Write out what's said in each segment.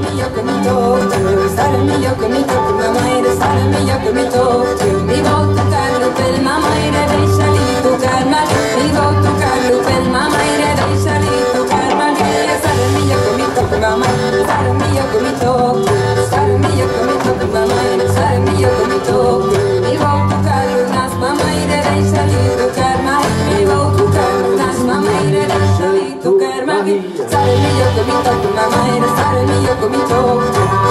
見とく猿見よく見とく見事みと熊前の猿に横見と。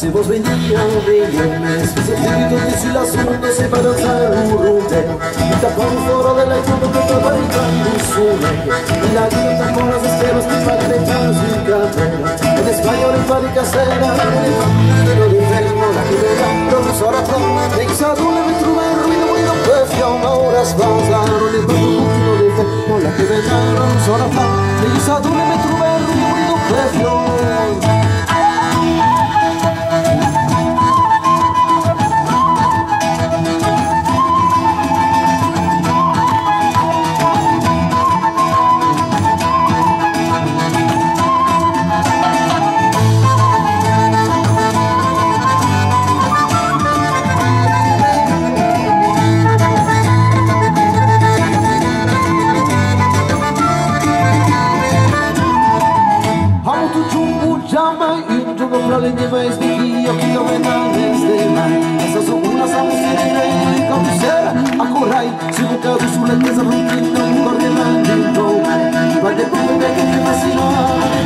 Se vos vendia un rione Se fuori tutti sulla sonda Se per alzare un rute Mi tappano fuori della canto Mi la ghiotta con las esferas Mi fa tre casi in cantona Lo la chiudera con E chissà dove mi troverò Io muoio per fiamma Ora sbalzano Le mani Lo rifermo la chiudera Non sarà con E chissà dove mi tu comprare di questi occhi dove non è stella Essa su una samusina in rei con sera A corrai, si buttato sulla chiesa rompendo un cordelante in tocca Guarda come perché ti massino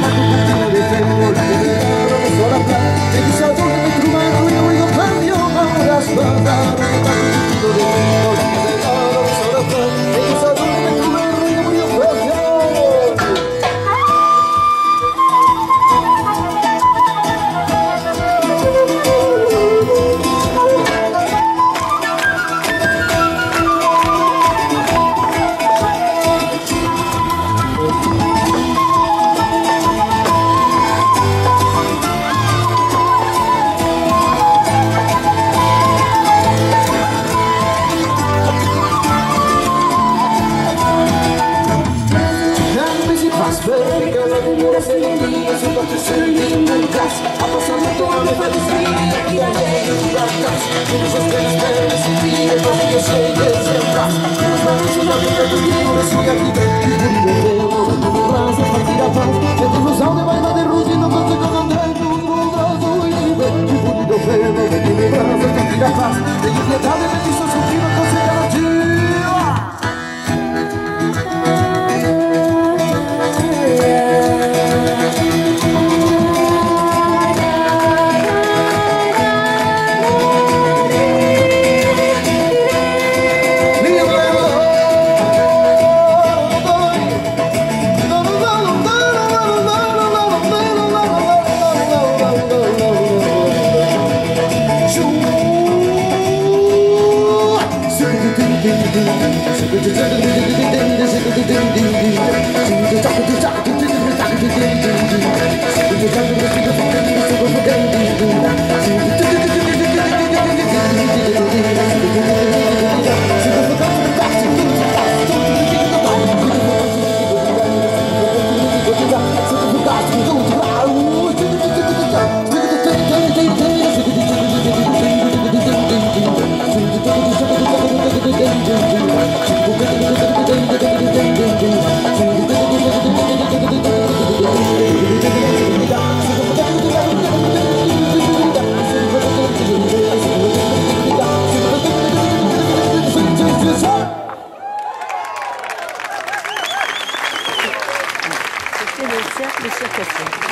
하기 시작했어.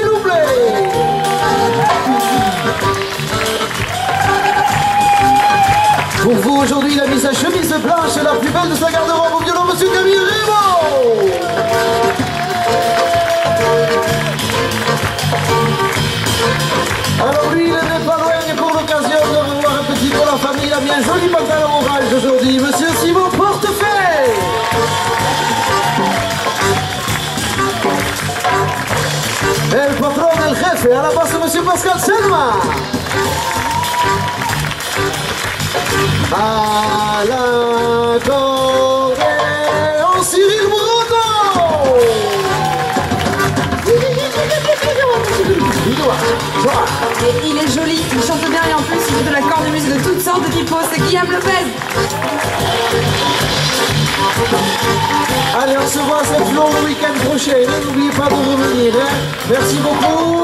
Plaît. Pour vous aujourd'hui, il a mis sa chemise blanche, la plus belle de sa garde-robe au violon, Monsieur Camille Raymond. Alors lui, il n'est pas loin pour l'occasion de revoir un petit peu la famille. Il a mis un joli pantalon orange aujourd'hui. Monsieur Simon Portefeuille. Jefe, à la basse, Monsieur Pascal Selma. À l'accordéon, Cyril Breton. Et il est joli, il chante bien et en plus il fait de la cornemuse de toutes sortes de typos, c'est Guillaume Lopez. Allez, on se voit cette le week-end prochain. N'oubliez pas de revenir. Merci beaucoup.